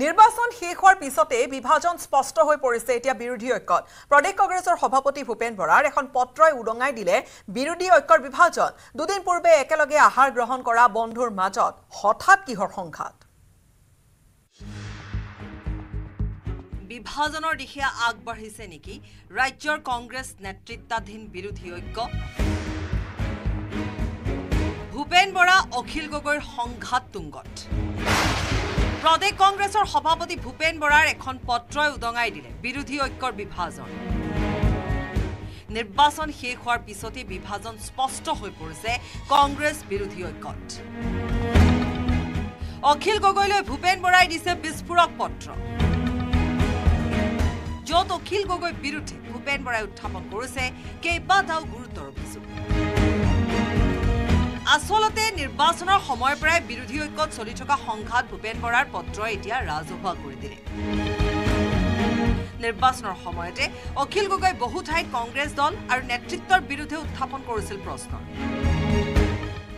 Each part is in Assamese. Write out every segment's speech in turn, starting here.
নিৰ্বাচন শেষ হোৱাৰ পিছতে বিভাজন স্পষ্ট হৈ পৰিছে এতিয়া বিৰোধী ঐক্যত। প্ৰদেশ কংগ্ৰেছৰ সভাপতি ভূপেন বৰাৰ এখন পত্ৰই উদঙাই দিলে বিৰোধী ঐক্যৰ বিভাজন। দুদিন পূৰ্বে একেলগে আহাৰ গ্ৰহণ কৰা বন্ধুৰ মাজত হঠাৎ কিহৰ সংঘাত? বিভাজনৰ দিশে আগবাঢ়িছে নেকি? ৰাজ্যৰ কংগ্ৰেছ নেতৃত্বাধীন বিৰোধী ঐক্য? ভূপেন বৰা অখিল গগৈৰ সংঘাত তুংগত। প্ৰদেশ কংগ্ৰেছৰ সভাপতি ভূপেন বৰাৰ এখন পত্ৰই উদঙাই দিলে বিৰোধী ঐক্যৰ বিভাজন। নিৰ্বাচন শেষ হোৱাৰ পিছতেই বিভাজন স্পষ্ট হৈ পৰিছে কংগ্ৰেছ বিৰোধী ঐক্যত। অখিল গগৈলৈ ভূপেন বৰাই দিছে বিস্ফোৰক পত্ৰ। য'ত অখিল গগৈৰ বিৰুদ্ধে ভূপেন বৰাই উত্থাপন কৰিছে কেইবাটাও গুৰুতৰ অভিযোগ। আচলতে নিৰ্বাচনৰ সময়ৰ পৰাই বিৰোধী ঐক্যত চলি থকা সংঘাত ভূপেন বৰাৰ পত্ৰই এতিয়া ৰাজহুৱা কৰি দিলে। নিৰ্বাচনৰ সময়তে অখিল গগৈ বহু ঠাইত কংগ্ৰেছ দল আৰু নেতৃত্বৰ বিৰুদ্ধে উত্থাপন কৰিছিল প্ৰশ্ন।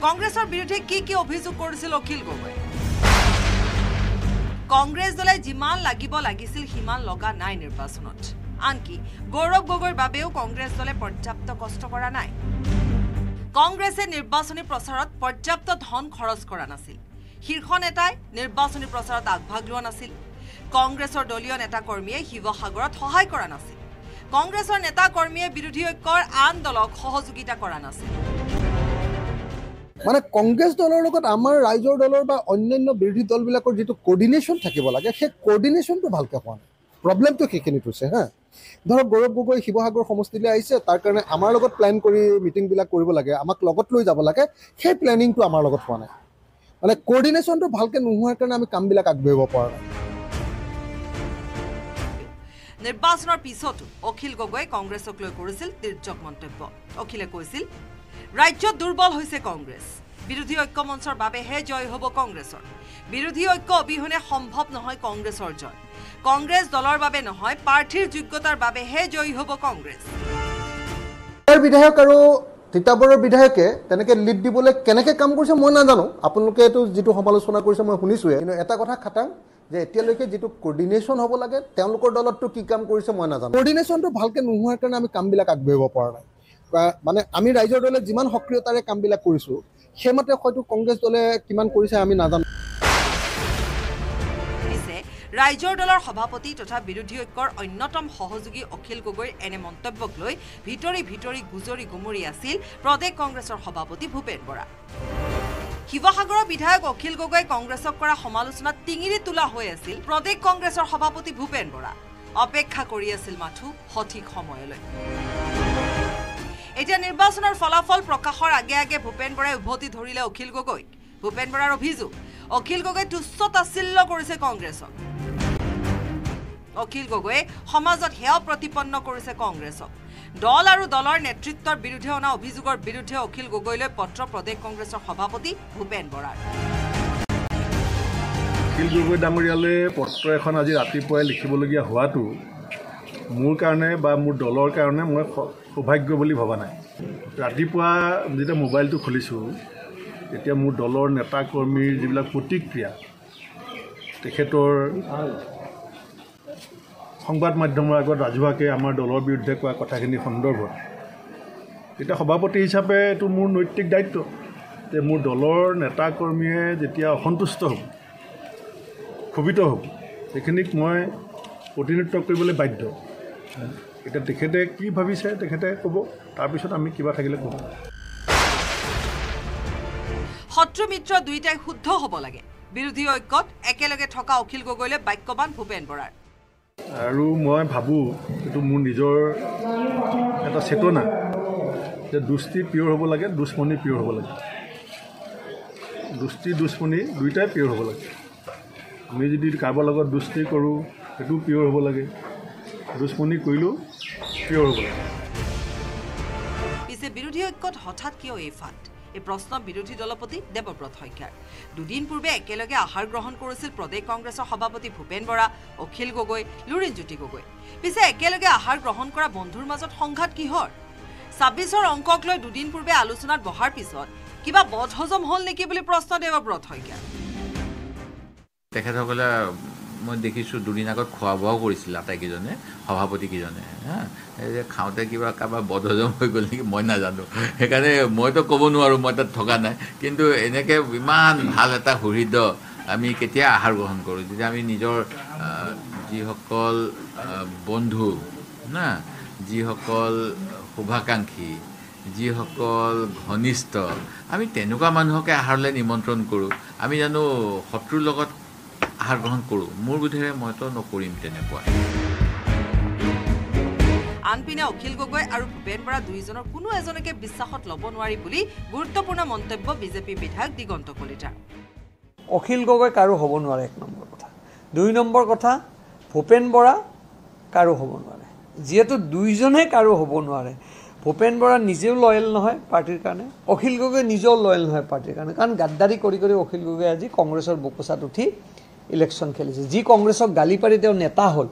কংগ্ৰেছৰ বিৰুদ্ধে কি কি অভিযোগ কৰিছিল অখিল গগৈ? কংগ্ৰেছ দলে যিমান লাগিব লাগিছিল সিমান লগা নাই নিৰ্বাচনত। আনকি গৌৰৱ গগৈৰ বাবেও কংগ্ৰেছ দলে পৰ্যাপ্ত কষ্ট কৰা নাই। কংগ্ৰেছে নিৰ্বাচনী প্ৰচাৰত পৰ্যাপ্ত ধন খৰচ কৰা নাছিল। শীৰ্ষ নেতাই নিৰ্বাচনী প্ৰচাৰত আগভাগ লোৱা নাছিল। কংগ্ৰেছৰ দলীয় নেতাকৰ্মীয়ে শিৱসাগৰত সহায় কৰা নাছিল। কংগ্ৰেছৰ নেতাকৰ্মীয়ে বিৰোধী ঐক্যৰ আন দলক সহযোগিতা কৰা নাছিল। মানে কংগ্ৰেছ দলৰ লগত আমাৰ ৰাইজৰ দলৰ বা অন্যান্য বিৰোধী দলবিলাকৰ যিটো কৰ্ডিনেশ্যন থাকিব লাগে সেই কৰ্ডিনেশ্যনটো ভালকৈ হোৱা নাই। প্ৰব্লেমটো সেইখিনিত হৈছে হা? ধৰক গৌৰৱ গগৈ শিৱসাগৰ সমষ্টিলৈ আহিছে তাৰ কাৰণে আমাৰ লগত প্লেন কৰি মিটিংবিলাক কৰিব লাগে আমাক লগত লৈ যাব লাগে সেই প্লেনিংটো আমাৰ লগত হোৱা নাই। মানে কৰ্ডিনেশ্যনটো ভালকৈ নোহোৱাৰ কাৰণে আমি কামবিলাক আগবাঢ়িব পৰা নাই। নিৰ্বাচনৰ পিছতো অখিল গগৈয়ে কংগ্ৰেছক লৈ কৰিছিল তিৰ্যক মন্তব্য। অখিলে কৈছিল ৰাজ্যত দুৰ্বল হৈছে কংগ্ৰেছ। বিৰোধী ঐক্য মঞ্চৰ বাবেহে জয় হ'ব কংগ্ৰেছৰ। বিৰোধী ঐক্য অবিহনে সম্ভৱ নহয় কংগ্ৰেছৰ জয়। কংগ্ৰেছ দলৰ বাবে নহয় প্ৰাৰ্থীৰ যোগ্যতাৰ বাবেহে জয়ী হ'ব কংগ্ৰেছ। বিধায়ক আৰু তিতাবৰৰ বিধায়কে তেনেকৈ লিড দিবলৈ কেনেকৈ কাম কৰিছে মই নাজানো। আপোনালোকে এইটো যিটো সমালোচনা কৰিছে মই শুনিছোঁৱে কিন্তু এটা কথা খাটাং যে এতিয়ালৈকে যিটো কৰ্ডিনেশ্যন হ'ব লাগে তেওঁলোকৰ দলততো কি কাম কৰিছে মই নাজানো। কৰ্ডিনেশ্যনটো ভালকৈ নোহোৱাৰ কাৰণে আমি কামবিলাক আগবাঢ়িব পৰা নাই। মানে আমি ৰাইজৰ দলে যিমান সক্ৰিয়তাৰে কামবিলাক কৰিছোঁ সেইমতে হয়তো কংগ্ৰেছ দলে কিমান কৰিছে আমি নাজানো। ৰাইজৰ দলৰ সভাপতি তথা বিৰোধী ঐক্যৰ অন্যতম সহযোগী অখিল গগৈৰ এনে মন্তব্যক লৈ ভিতৰি ভিতৰি গুজৰি গুমৰি আছিল প্ৰদেশ কংগ্ৰেছৰ সভাপতি ভূপেন বৰা। শিৱসাগৰৰ বিধায়ক অখিল গগৈ কংগ্ৰেছক কৰা সমালোচনাত টিঙিৰি তোলা হৈ আছিল প্ৰদেশ কংগ্ৰেছৰ সভাপতি ভূপেন বৰা। অপেক্ষা কৰি আছিল মাথো সঠিক সময়লৈ। এতিয়া নিৰ্বাচনৰ ফলাফল প্ৰকাশৰ আগে আগে ভূপেন বৰাই উভতি ধৰিলে অখিল গগৈক। ভূপেন বৰাৰ অভিযোগ অখিল গগৈ তুচ্ছ তাচ্ছিল্য কৰিছে কংগ্ৰেছক। অখিল গগৈয়ে সমাজত সেয়া প্ৰতিপন্ন কৰিছে কংগ্ৰেছক। দল আৰু দলৰ নেতৃত্বৰ বিৰুদ্ধে অনা অভিযোগৰ বিৰুদ্ধে অখিল গগৈলৈ পত্ৰ প্ৰদেশ কংগ্ৰেছৰ সভাপতি ভূপেন বৰাৰ। অখিল গগৈ ডাঙৰীয়ালৈ পত্ৰ এখন আজি ৰাতিপুৱাই লিখিবলগীয়া হোৱাটো মোৰ কাৰণে বা মোৰ দলৰ কাৰণে মই সৌভাগ্য বুলি ভবা নাই। ৰাতিপুৱা যেতিয়া মোবাইলটো খুলিছোঁ তেতিয়া মোৰ দলৰ নেতা কৰ্মীৰ যিবিলাক প্ৰতিক্ৰিয়া তেখেতৰ সংবাদ মাধ্যমৰ আগত ৰাজহুৱাকৈ আমাৰ দলৰ বিৰুদ্ধে কোৱা কথাখিনি সন্দৰ্ভত এতিয়া সভাপতি হিচাপে এইটো মোৰ নৈতিক দায়িত্ব যে মোৰ দলৰ নেতা কৰ্মীয়ে যেতিয়া অসন্তুষ্ট হ'ব ক্ষোভিত হ'ব সেইখিনিক মই প্ৰতিনিধিত্ব কৰিবলৈ বাধ্য। এতিয়া তেখেতে কি ভাবিছে তেখেতে ক'ব তাৰপিছত আমি কিবা থাকিলে ক'ম। শত্ৰু মিত্ৰ দুয়োটাই শুদ্ধ হ'ব লাগে। বিৰোধী ঐক্যত একেলগে থকা অখিল গগৈলৈ বাক্যবান ভূপেন বৰাৰ। আৰু মই ভাবোঁ এইটো মোৰ নিজৰ এটা চেতনা যে দুষ্টি পিয়ৰ হ'ব লাগে দুশ্মনী পিয়ৰ হ'ব লাগে। দুষ্টি দুশ্মনী দুয়োটাই পিয়ৰ হ'ব লাগে। আমি যদি কাৰোবাৰ লগত দুষ্টি কৰোঁ সেইটোও পিয়ৰ হ'ব লাগে। দুশ্মনী কৰিলেও পিয়ৰ হ'ব লাগে। পিছে বিৰোধী ঐক্যত হঠাৎ কিয় এই ফাট? এই প্ৰশ্ন বিৰোধী দলপতি দেৱব্ৰত শইকীয়াৰ। দুদিন পূৰ্বে একেলগে আহাৰ গ্ৰহণ কৰিছিল প্ৰদেশ কংগ্ৰেছৰ সভাপতি ভূপেন বৰা অখিল গগৈ লুৰিণজ্যোতি গগৈ। পিছে একেলগে আহাৰ গ্ৰহণ কৰা বন্ধুৰ মাজত সংঘাত কিহৰ? ছাব্বিছৰ অংকক লৈ দুদিন পূৰ্বে আলোচনাত বহাৰ পিছত কিবা বধহজম হ'ল নেকি বুলি প্ৰশ্ন দেৱব্ৰত শইকীয়াৰ। তেখেতসকলে মই দেখিছোঁ দুদিন আগত খোৱা বোৱাও কৰিছিল আটাইকেইজনে সভাপতিকেইজনে হা? খাওঁতে কিবা কাৰোবাৰ বদহজম হৈ গ'ল নেকি মই নাজানো। সেইকাৰণে মইতো ক'ব নোৱাৰোঁ মই তাত থকা নাই। কিন্তু এনেকৈ ইমান ভাল এটা সুহৃদ আমি কেতিয়া আহাৰ গ্ৰহণ কৰোঁ যেতিয়া আমি নিজৰ যিসকল বন্ধু না? যিসকল শুভাকাংক্ষী যিসকল ঘনিষ্ঠ আমি তেনেকুৱা মানুহকে আহাৰলৈ নিমন্ত্ৰণ কৰোঁ। আমি জানো শত্ৰুৰ লগত আহাৰ গ্ৰহণ কৰোঁ। মোৰ বোধেৰে মইতো নকৰিম তেনেকুৱা আনপিনে অখিল গগৈ আৰু ভূপেন বৰা দুয়োজনৰ কোনো এজনকে বিশ্বাসত ল'ব নোৱাৰি বুলি গুৰুত্বপূৰ্ণ মন্তব্য বিজেপি বিধায়ক দিগন্ত কলিতাৰ অখিল গগৈ কাৰো হ'ব নোৱাৰে এক নম্বৰ কথা। দুই নম্বৰ কথা ভূপেন বৰা কাৰো হ'ব নোৱাৰে। যিহেতু দুইজনে কাৰো হ'ব নোৱাৰে। ভূপেন বৰা নিজেও লয়েল নহয় পাৰ্টীৰ কাৰণে। অখিল গগৈ নিজেও লয়েল নহয় পাৰ্টীৰ কাৰণে। কাৰণ গাদ্দাৰী কৰি কৰি অখিল গগৈ আজি কংগ্ৰেছৰ বকোচাত উঠি ইলেকশ্যন খেলিছে। যি কংগ্ৰেছক গালি পাৰি তেওঁ নেতা হ'ল।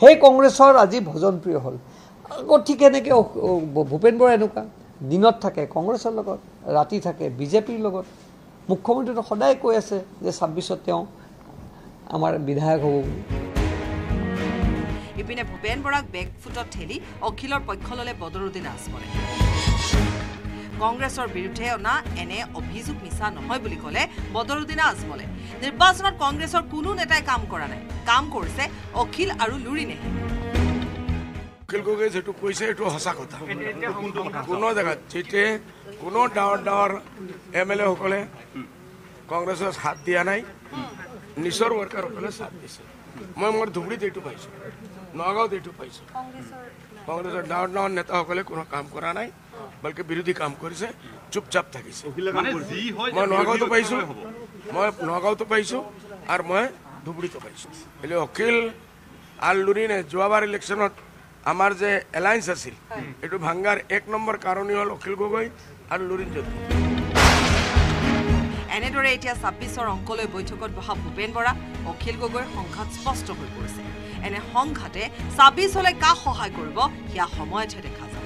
সেই কংগ্ৰেছৰ আজি ভজনপ্ৰিয় হ'ল। আকৌ ঠিক এনেকৈ ভূপেন বৰা এনেকুৱা। দিনত থাকে কংগ্ৰেছৰ লগত ৰাতি থাকে বিজেপিৰ লগত। মুখ্যমন্ত্ৰীটো সদায় কৈ আছে যে ছাব্বিছত তেওঁ আমাৰ বিধায়ক হ'ব। বুলি ইপিনে ভূপেন বৰাক বেকফুটত ঠেলি অখিলৰ পক্ষ ল'লে বদৰুদ্দিন আজমলে। কংগ্ৰেছৰ বিৰুদ্ধে অনা এনে অভিযোগ মিছা নহয় বুলি ক'লে বদৰুদ্দিন আজমলে। নিৰ্বাচনত কংগ্ৰেছৰ কোনো নেতাই কাম কৰা নাই। কাম কৰিছে অখিল আৰু লুৰিনেহে অখিল গগৈ যিটো কৈছে এইটো সঁচা কথা। কোনো জেগাত যেতিয়া কোনো ডাঙৰ ডাঙৰ এম এল এসকলে কংগ্ৰেছৰ হাত দিয়া নাই। নিজৰ ৱৰ্কাৰসকলে চাথ দিছে। মই মোৰ ধুবুৰীত এইটো পাইছোঁ নগাঁৱত এইটো পাইছোঁ। কংগ্ৰেছৰ ডাঙৰ ডাঙৰ নেতাসকলে কোনো কাম কৰা নাই বলকে বিৰোধী কাম কৰিছে চুপচাপ থাকিছে মই নগাঁৱতো পাইছোঁ মই নগাঁৱতো পাইছোঁ আৰু মই ধুবুৰীতো পাইছোঁ એટલે অখিল আৰু লুৰিনে যোৱাবাৰ ইলেকশ্যনত আমাৰ যে এলায়েন্স আছিল এইটো ভাংগাৰ এক নম্বৰ কাৰণেই হ'ল অখিল গগৈ আৰু লুৰিণ জ্যোতি এনেদৰে এতিয়া ছাব্বিছৰ অংকলৈ বৈঠকত বহা ভূপেন বৰা অখিল গগৈৰ সংঘাত স্পষ্ট হৈ পৰিছে এনে সংঘাতে ছাব্বিছলৈ কাক সহায় কৰিব? সেয়া সময়তহে দেখা যাব।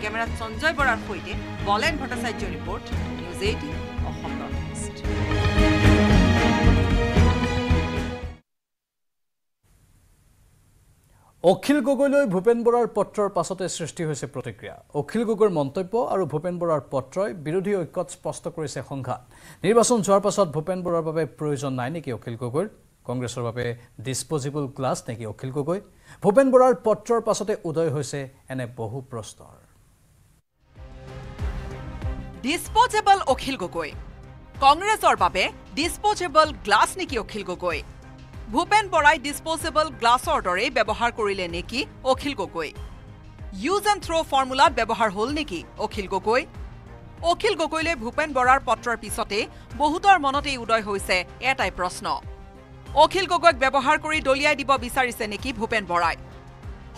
কেমেৰাত সঞ্জয় বৰাৰ সৈতে Bolen Bhattacharya report News Eighteen Assam Akhil গগৈলৈ Bhupen বৰাৰ পত্ৰৰ পাছতে সৃষ্টি হৈছে প্ৰতিক্ৰিয়া। অখিল গগৈৰ মন্তব্য আৰু ভূপেন বৰাৰ পত্ৰই বিৰোধী ঐক্যত স্পষ্ট কৰিছে সংঘাত। নিৰ্বাচন যোৱাৰ পাছত ভূপেন বৰাৰ বাবে প্ৰয়োজন নাই নেকি অখিল গগৈৰ? কংগ্ৰেছৰ বাবে ডিছপজিবল গ্লাছ নেকি অখিল গগৈ? ভূপেন বৰাৰ পত্ৰৰ পাছতে উদয় হৈছে এনে বহু প্ৰশ্নৰ। ডিছপজেবল অখিল গগৈ। কংগ্ৰেছৰ বাবে ডিছপজেবল গ্লাছ নেকি অখিল গগৈ? ভূপেন বৰাই ডিছপজেবল গ্লাছৰ দৰেই ব্যৱহাৰ কৰিলে নেকি Akhil Gogoi? Use and throw' ফৰ্মুলাত ব্যৱহাৰ হ'ল নেকি অখিল গগৈ? অখিল গগৈলৈ ভূপেন বৰাৰ পত্ৰৰ পিছতেই বহুতৰ মনতেই উদয় হৈছে এটাই প্ৰশ্ন। অখিল গগৈক ব্যৱহাৰ কৰি দলিয়াই দিব বিচাৰিছে নেকি ভূপেন বৰাই?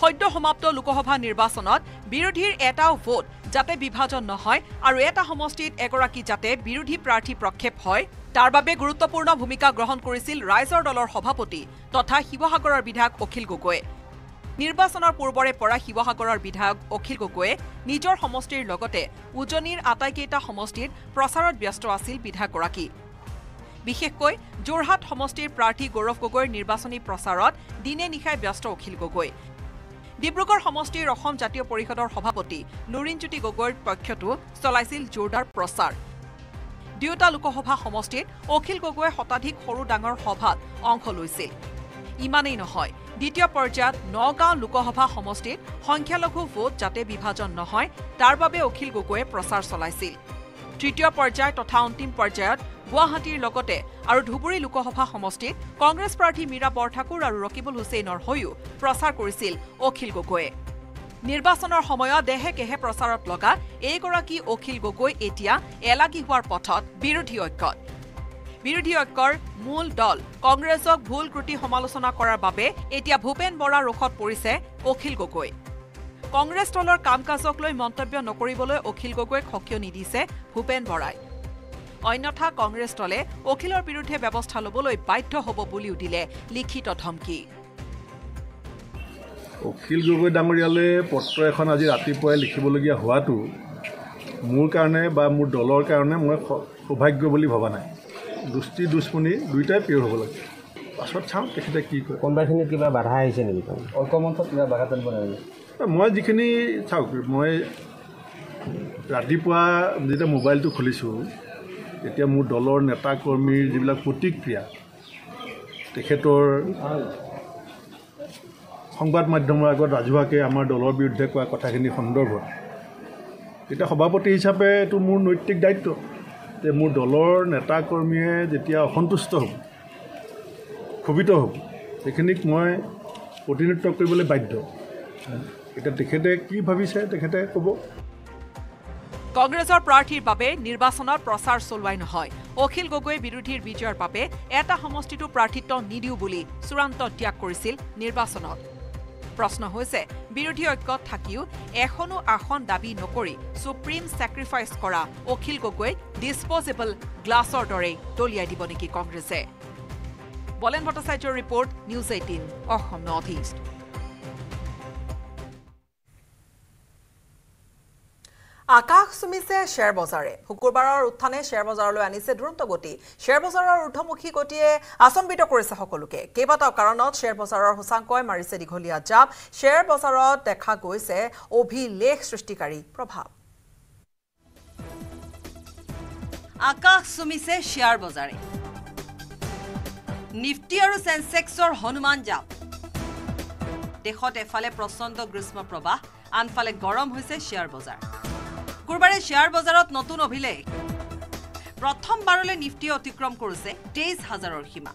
সদ্য সমাপ্ত লোকসভা নিৰ্বাচনত বিৰোধীৰ এটাও ভোট যাতে বিভাজন নহয় আৰু এটা সমষ্টিত এগৰাকী যাতে বিৰোধী প্ৰাৰ্থী প্ৰক্ষেপ হয় তাৰ বাবে গুৰুত্বপূৰ্ণ ভূমিকা গ্ৰহণ কৰিছিল ৰাইজৰ দলৰ সভাপতি তথা শিৱসাগৰৰ বিধায়ক অখিল গগৈয়ে। নিৰ্বাচনৰ পূৰ্বৰে পৰা শিৱসাগৰৰ বিধায়ক অখিল গগৈয়ে নিজৰ সমষ্টিৰ লগতে উজনিৰ আটাইকেইটা সমষ্টিত প্ৰচাৰত ব্যস্ত আছিল বিধায়কগৰাকী। বিশেষকৈ যোৰহাট সমষ্টিৰ প্ৰাৰ্থী গৌৰৱ গগৈৰ নিৰ্বাচনী প্ৰচাৰত দিনে নিশাই ব্যস্ত অখিল গগৈ। ডিব্ৰুগড় সমষ্টিৰ অসম জাতীয় পৰিষদৰ সভাপতি লুৰিণজ্যোতি গগৈৰ পক্ষতো চলাইছিল জোৰদাৰ প্ৰচাৰ। দুয়োটা লোকসভা সমষ্টিত অখিল গগৈয়ে শতাধিক সৰু ডাঙৰ সভাত অংশ লৈছিল। ইমানেই নহয় দ্বিতীয় পৰ্যায়ত নগাঁও লোকসভা সমষ্টিত সংখ্যালঘু ভোট যাতে বিভাজন নহয় তাৰ বাবে অখিল গগৈয়ে প্ৰচাৰ চলাইছিল। তৃতীয় পৰ্যায় তথা অন্তিম পৰ্যায়ত গুৱাহাটীৰ লগতে আৰু ধুবুৰী লোকসভা সমষ্টিত কংগ্ৰেছ প্ৰাৰ্থী মীৰা বৰঠাকুৰ আৰু ৰকিবুল হুছেইনৰ হৈও প্ৰচাৰ কৰিছিল অখিল গগৈয়ে। নিৰ্বাচনৰ সময়ত দেহে কেহে প্ৰচাৰত লগা এইগৰাকী অখিল গগৈ এতিয়া এলাগী হোৱাৰ পথত বিৰোধী ঐক্যত। বিৰোধী ঐক্যৰ মূল দল কংগ্ৰেছক ভুল ত্ৰুটি সমালোচনা কৰাৰ বাবে এতিয়া ভূপেন বৰাৰ ৰোষত পৰিছে অখিল গগৈ। কংগ্ৰেছ দলৰ কাম কাজক লৈ মন্তব্য নকৰিবলৈ অখিল গগৈক সকিয়নি দিছে ভূপেন বৰাই। অন্যথা কংগ্ৰেছ দলে অখিলৰ বিৰুদ্ধে ব্যৱস্থা ল'বলৈ বাধ্য হ'ব বুলিও দিলে লিখিত ধমকি। অখিল গগৈ ডাঙৰীয়ালৈ পত্ৰ এখন আজি ৰাতিপুৱাই লিখিবলগীয়া হোৱাটো মোৰ কাৰণে বা মোৰ দলৰ কাৰণে মই সৌভাগ্য বুলি ভবা নাই। দুষ্টি দুশ্মনী দুয়োটাই পিয়ৰ হ'ব লাগে। পাছত চাওঁ তেখেতে কি কয়। কোনোবাখিনিত কিবা বাধা আহিছে নেকি ঐক্যমঞ্চত কিবা বাধা টানিব নেকি মই যিখিনি চাওক মই ৰাতিপুৱা যেতিয়া মোবাইলটো খুলিছোঁ তেতিয়া মোৰ দলৰ নেতা কৰ্মীৰ যিবিলাক প্ৰতিক্ৰিয়া তেখেতৰ সংবাদ মাধ্যমৰ আগত ৰাজহুৱাকৈ আমাৰ দলৰ বিৰুদ্ধে কোৱা কথাখিনি সন্দৰ্ভত। এতিয়া সভাপতি হিচাপে এইটো মোৰ নৈতিক দায়িত্ব যে মোৰ দলৰ নেতা কৰ্মীয়ে যেতিয়া অসন্তুষ্ট হ'ব ক্ষোভিত হ'ব সেইখিনিক মই প্ৰতিনিধিত্ব কৰিবলৈ বাধ্য। এতিয়া তেখেতে কি ভাবিছে তেখেতে ক'ব। কংগ্ৰেছৰ প্ৰাৰ্থীৰ বাবে নিৰ্বাচনত প্ৰচাৰ চলোৱাই নহয়। অখিল গগৈ বিৰোধীৰ বিজয়ৰ বাবে এটা সমষ্টিতো প্ৰাৰ্থিত্ব নিদিওঁ বুলি চূড়ান্ত ত্যাগ কৰিছিল নিৰ্বাচনত। প্ৰশ্ন হৈছে বিৰোধী ঐক্যত থাকিও এখনো আসন দাবী নকৰি ছুপ্ৰিম ছেক্ৰিফাইচ কৰা অখিল গগৈক ডিছপজেবল গ্লাছৰ দৰেই দলিয়াই দিব নেকি কংগ্ৰেছে? বলেন ভট্টাচাৰ্যৰ report News Eighteen Assam North East. আকাশ চুমিছে শ্বেয়াৰ বজাৰে। শুকুৰবাৰৰ উত্থানে শ্বেয়াৰ বজাৰলৈ আনিছে দুৰন্ত গতি শ্বেয়াৰ বজাৰৰ ঊৰ্ধমুখী গতিয়ে আচম্বিত কৰিছে সকলোকে। কেইবাটাও কাৰণত শ্বেয়াৰ বজাৰৰ সূচাংকই মাৰিছে দীঘলীয়া জাপ। শ্বেয়াৰ বজাৰত দেখা গৈছে অভিলেখ সৃষ্টিকাৰী প্ৰভাৱ। আকাশ চুমিছে শ্বেয়াৰ বজাৰে। নিফটি আৰু চেনচেক্সৰ হনুমান জাপ। দেশত এফালে প্ৰচণ্ড গ্ৰীষ্ম প্ৰবাহ আনফালে গৰম হৈছে শ্বেয়াৰ বজাৰ। শুকুৰবাৰে শ্বেয়াৰ বজাৰত নতুন অভিলেখ। প্ৰথমবাৰলৈ নিফটিয়ে অতিক্ৰম কৰিছে তেইছ হাজাৰৰ সীমা।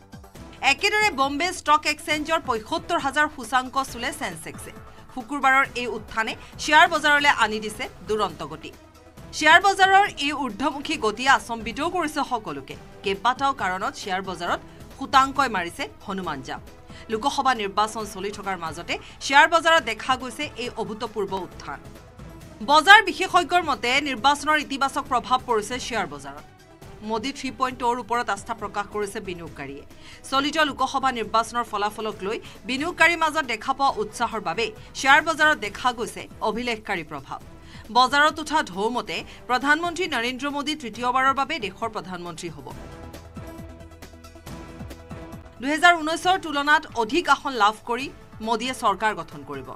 একেদৰে বম্বে ষ্টক এক্সচেঞ্জৰ পঁয়সত্তৰ হাজাৰ সূচাংক চুলে চেনচেক্সে। শুকুৰবাৰৰ এই উত্থানে শ্বেয়াৰ বজাৰলৈ আনি দিছে দুৰন্ত গতি। শ্বেয়াৰ বজাৰৰ এই ঊৰ্ধমুখী গতিয়ে আচম্বিতও কৰিছে সকলোকে। কেইবাটাও কাৰণত শ্বেয়াৰ বজাৰত শতাংকই মাৰিছে হনুমান জাপ লোকসভা নিৰ্বাচন চলি থকাৰ মাজতে শ্বেয়াৰ বজাৰত দেখা গৈছে এই অভূতপূৰ্ব উত্থান। বজাৰ বিশেষজ্ঞৰ মতে নিৰ্বাচনৰ ইতিবাচক প্ৰভাৱ পৰিছে শ্বেয়াৰ বজাৰত। মোদী থ্ৰী পইণ্ট ট'ৰ ওপৰত আস্থা প্ৰকাশ কৰিছে বিনিয়োগকাৰীয়ে। চলিত লোকসভা নিৰ্বাচনৰ ফলাফলক লৈ বিনিয়োগকাৰীৰ মাজত দেখা পোৱা উৎসাহৰ বাবে শ্বেয়াৰ বজাৰত দেখা গৈছে অভিলেখকাৰী প্ৰভাৱ। বজাৰত উঠা ঢৌ মতে প্ৰধানমন্ত্ৰী নৰেন্দ্ৰ মোদী তৃতীয়বাৰৰ বাবে দেশৰ প্ৰধানমন্ত্ৰী হ'ব। দুহেজাৰ ঊনৈছৰ তুলনাত অধিক আসন লাভ কৰি মোদীয়ে চৰকাৰ গঠন কৰিব।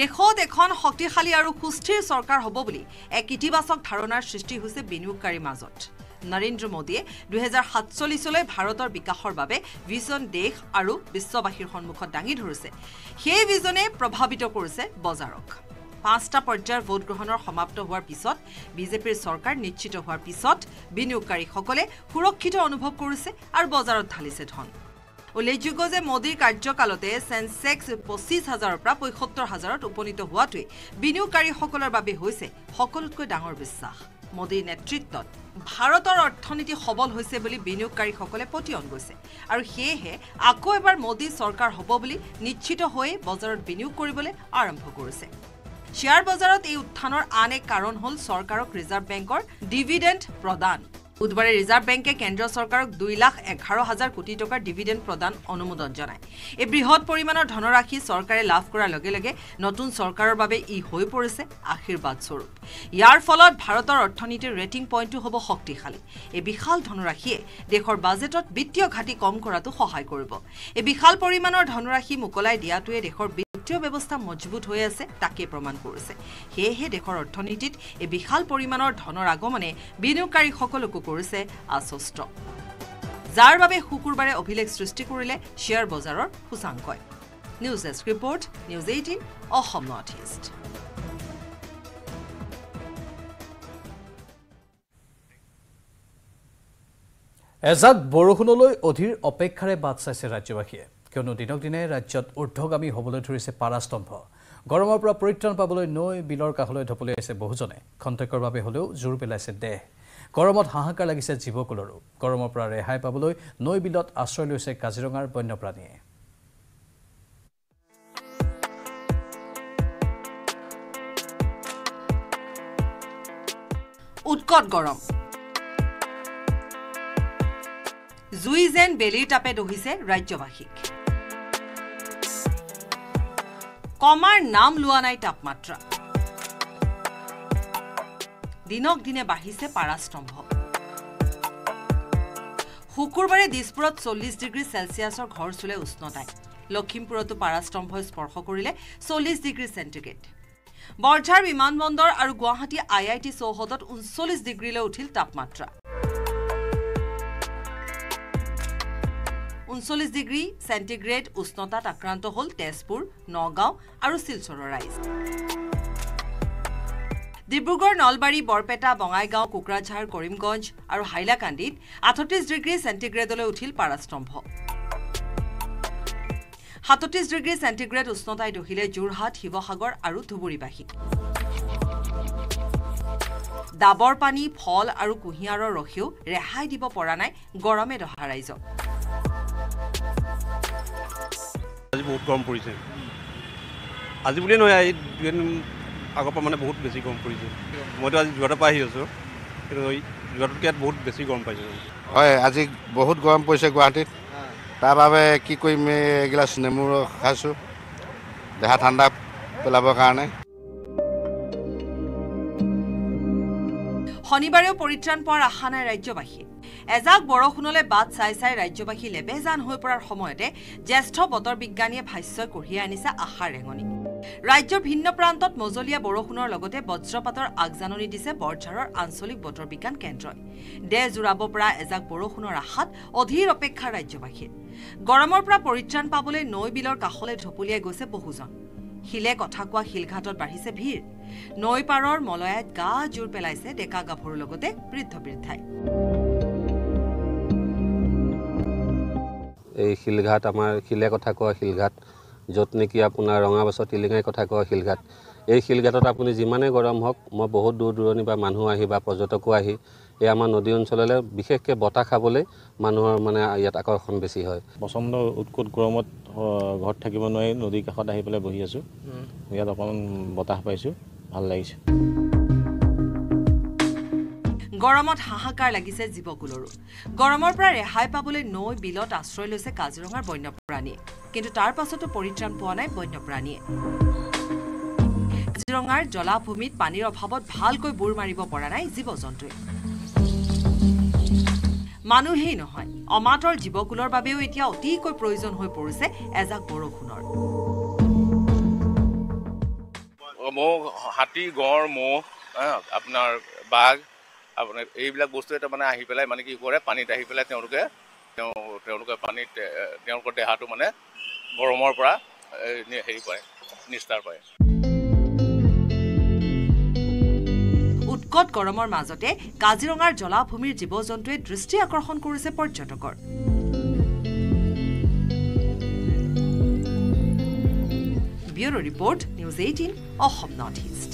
দেশত এখন শক্তিশালী আৰু সুস্থিৰ চৰকাৰ হ'ব বুলি এক ইতিবাচক ধাৰণাৰ সৃষ্টি হৈছে বিনিয়োগকাৰীৰ মাজত। নৰেন্দ্ৰ মোদীয়ে দুহেজাৰ সাতচল্লিছলৈ ভাৰতৰ বিকাশৰ বাবে ভিজন দেশ আৰু বিশ্ববাসীৰ সন্মুখত দাঙি ধৰিছে। সেই ভিজনে প্ৰভাৱিত কৰিছে বজাৰক। পাঁচটা পৰ্যায়ৰ ভোটগ্ৰহণৰ সমাপ্ত হোৱাৰ পিছত বিজেপিৰ চৰকাৰ নিশ্চিত হোৱাৰ পিছত বিনিয়োগকাৰীসকলে সুৰক্ষিত অনুভৱ কৰিছে আৰু বজাৰত ঢালিছে ধন। উল্লেখযোগ্য যে মোদীৰ কাৰ্যকালতে চেনচেক্স পঁচিছ হাজাৰৰ পৰা পঁয়সত্তৰ হাজাৰত উপনীত হোৱাটোৱে বিনিয়োগকাৰীসকলৰ বাবে হৈছে সকলোতকৈ ডাঙৰ বিশ্বাস। মোদীৰ নেতৃত্বত ভাৰতৰ অৰ্থনীতি সবল হৈছে বুলি বিনিয়োগকাৰীসকলে পতিয়ন গৈছে আৰু সেয়েহে আকৌ এবাৰ মোদী চৰকাৰ হ'ব বুলি নিশ্চিত হৈয়ে বজাৰত বিনিয়োগ কৰিবলৈ আৰম্ভ কৰিছে। শ্বেয়াৰ বজাৰত এই উত্থানৰ আন এক কাৰণ হ'ল চৰকাৰক ৰিজাৰ্ভ বেংকৰ ডিভিডেণ্ড প্ৰদান। বুধবাৰে ৰিজাৰ্ভ বেংকে কেন্দ্ৰীয় চৰকাৰক দুই লাখ এঘাৰ হাজাৰ কোটি টকাৰ ডিভিডেণ্ড প্ৰদান অনুমোদন জনায়। এই বৃহৎ পৰিমাণৰ ধনৰাশি চৰকাৰে লাভ কৰাৰ লগে লগে নতুন চৰকাৰৰ বাবে ই হৈ পৰিছে আশীৰ্বাদ স্বৰূপ। ইয়াৰ ফলত ভাৰতৰ অৰ্থনীতিৰ ৰেটিং পইণ্টটো হ'ব শক্তিশালী। এই বিশাল ধনৰাশিয়ে দেশৰ বাজেটত বিত্তীয় ঘাটি কম কৰাটো সহায় কৰিব। এই বিশাল পৰিমাণৰ ধনৰাশি মোকলাই দিয়াটোৱে দেশৰ বিত্তীয় ব্যৱস্থা মজবুত হৈ আছে তাকেই প্ৰমাণ কৰিছে। সেয়েহে দেশৰ অৰ্থনীতিত এই বিশাল পৰিমাণৰ ধনৰ আগমনে বিনিয়োগকাৰীসকলকো কৰিছে আশ্বস্ত। যাৰ বাবে শুকুৰবাৰে অভিলেখ সৃষ্টি কৰিলে শ্বেয়াৰ বজাৰৰ সূচাংকই। News desk report News Eighteen Assam North East. এজাক বৰষুণলৈ অধীৰ অপেক্ষাৰে বাট চাইছে ৰাজ্যবাসীয়ে। কিয়নো দিনক দিনে ৰাজ্যত ঊৰ্ধগামী হ'বলৈ ধৰিছে পাৰাস্তম্ভ। গৰমৰ পৰা পৰিত্ৰাণ পাবলৈ নৈ বিলৰ কাষলৈ ঢপলিয়াইছে বহুজনে। খন্তেকৰ বাবে হ'লেও জোৰ পেলাইছে দেহ। গৰমত হাহাকাৰ লাগিছে জীৱকুলৰো। গৰমৰ পৰা ৰেহাই পাবলৈ নৈ বিলত আশ্ৰয় লৈছে কাজিৰঙাৰ বন্যপ্ৰাণীয়ে। উৎকট গৰম। জুই যেন বেলিৰ তাপে দহিছে ৰাজ্যবাসীক। কমাৰ নাম লোৱা নাই তাপমাত্ৰা। দিনক দিনে বাঢ়িছে পাৰাস্তম্ভ। শুকুৰবাৰে দিছপুৰত চল্লিছ ডিগ্ৰী চেলছিয়াছৰ ঘৰ চুলে উষ্ণতাই। লখিমপুৰতো পাৰাস্তম্ভই স্পৰ্শ কৰিলে চল্লিছ ডিগ্ৰী চেণ্টিগ্ৰেড। বৰঝাৰ বিমানবন্দৰ আৰু গুৱাহাটী আই আই টি চৌহদত ঊনচল্লিছ ডিগ্ৰীলৈ উঠিল তাপমাত্ৰা। ঊনচল্লিছ ডিগ্ৰী চেণ্টিগ্ৰেড উষ্ণতাত আক্ৰান্ত হ'ল তেজপুৰ নগাঁও আৰু শিলচৰৰ ৰাইজ। ডিব্ৰুগড় নলবাৰী বৰপেটা বঙাইগাঁও কোকৰাঝাৰ কৰিমগঞ্জ আৰু হাইলাকান্দিত আঠত্ৰিছ ডিগ্ৰী চেণ্টিগ্ৰেডলৈ উঠিল পাৰাস্তম্ভ। সাতত্ৰিছ ডিগ্ৰী চেণ্টিগ্ৰেড উষ্ণতাই দহিলে যোৰহাট শিৱসাগৰ আৰু ধুবুৰীবাসীক ডাবৰ পানী ফল আৰু কুঁহিয়াৰৰ ৰসেও ৰেহাই দিব পৰা নাই গৰমে দহা ৰাইজক। বহুত গৰম পৰিছে। আজি বুলিয়ে নহয় এই দুদিন আগৰ পৰা মানে বহুত বেছি গৰম পৰিছে। মইতো আজি যোৰহাটৰ পৰা আহি আছোঁ কিন্তু এই যোৰহাটতকৈ ইয়াত বহুত বেছি গৰম পাইছোঁ। হয় আজি বহুত গৰম পৰিছে গুৱাহাটীত। তাৰ বাবে কি কৰিম এগিলাচ নেমু খাইছোঁ। দেহা ঠাণ্ডা পেলাবৰ কাৰণে। শনিবাৰেও পৰিত্ৰাণ পোৱাৰ আশা নাই ৰাজ্যবাসীৰ। এজাক বৰষুণলৈ বাট চাই চাই ৰাজ্যবাসী লেবেজান হৈ পৰাৰ সময়তে জ্যেষ্ঠ বতৰ বিজ্ঞানীয়ে ভাষ্য কঢ়িয়াই আনিছে আশাৰ ৰেঙনি। ৰাজ্যৰ ভিন্ন প্ৰান্তত মজলীয়া বৰষুণৰ লগতে বজ্ৰপাতৰ আগজাননী দিছে বৰঝাৰৰ আঞ্চলিক বতৰ বিজ্ঞান কেন্দ্ৰই। দেহ জোৰাব পৰা এজাক বৰষুণৰ আশাত অধীৰ অপেক্ষা ৰাজ্যবাসীৰ। গৰমৰ পৰা পৰিত্ৰাণ পাবলৈ নৈ বিলৰ কাষলৈ ঢপলিয়াই গৈছে বহুজন। শিলে কথা কোৱা শিলঘাটত বাঢ়িছে ভিৰ। নৈ পাৰৰ মলয়াত গা জোৰ পেলাইছে ডেকা গাভৰুৰ লগতে বৃদ্ধ বৃদ্ধাই। এই শিলঘাট আমাৰ শিলে কথা কোৱা শিলঘাট য'ত নেকি আপোনাৰ ৰঙাবাছৰ টিলিঙাই কথা কোৱা শিলঘাট। এই শিলঘাটত আপুনি যিমানেই গৰম হওক মই বহুত দূৰ দূৰণিৰ পৰা মানুহ আহি বা পৰ্যটকো আহি এই আমাৰ নদী অঞ্চললৈ বিশেষকৈ বতাহ খাবলৈ মানুহৰ মানে ইয়াত আকৰ্ষণ বেছি হয়। প্ৰচণ্ড উৎকট গৰমত ঘৰত থাকিব নোৱাৰি নদীৰ কাষত আহি পেলাই বহি আছোঁ। ইয়াত অকণমান বতাহ পাইছোঁ ভাল লাগিছে। গৰমত হাহাকাৰ লাগিছে জীৱকুলৰো। গৰমৰ পৰা ৰেহাই পাবলৈ নৈ বিলত আশ্ৰয় লৈছে কাজিৰঙাৰ বন্যপ্ৰাণীয়ে কিন্তু তাৰ পাছতো পৰিত্ৰাণ পোৱা নাই বন্যপ্ৰাণীয়ে। কাজিৰঙাৰ জলাভূমিত পানীৰ অভাৱত ভালকৈ বুৰ মাৰিব পৰা নাই জীৱ জন্তুৱে মানুহেই নহয় অমাতৰ জীৱকুলৰ বাবেও এতিয়া অতিকৈ প্ৰয়োজন হৈ পৰিছে এজাক বৰষুণৰ। ম'হ হাতী গঁড় ম'হ আপোনাৰ বাঘ আপোনাৰ এইবিলাক বস্তুৱে তাৰমানে আহি পেলাই মানে কি কৰে পানীত আহি পেলাই তেওঁলোকে তেওঁ তেওঁলোকে পানীত তেওঁলোকৰ দেহাটো মানে গৰমৰ পৰা হেৰি পায় নিস্তাৰ পায়। উৎকট গৰমৰ মাজতে কাজিৰঙাৰ জলাভূমিৰ জীৱ জন্তুৱে দৃষ্টি আকৰ্ষণ কৰিছে পৰ্যটকৰ। Bureau' report News Eighteen Assam North East.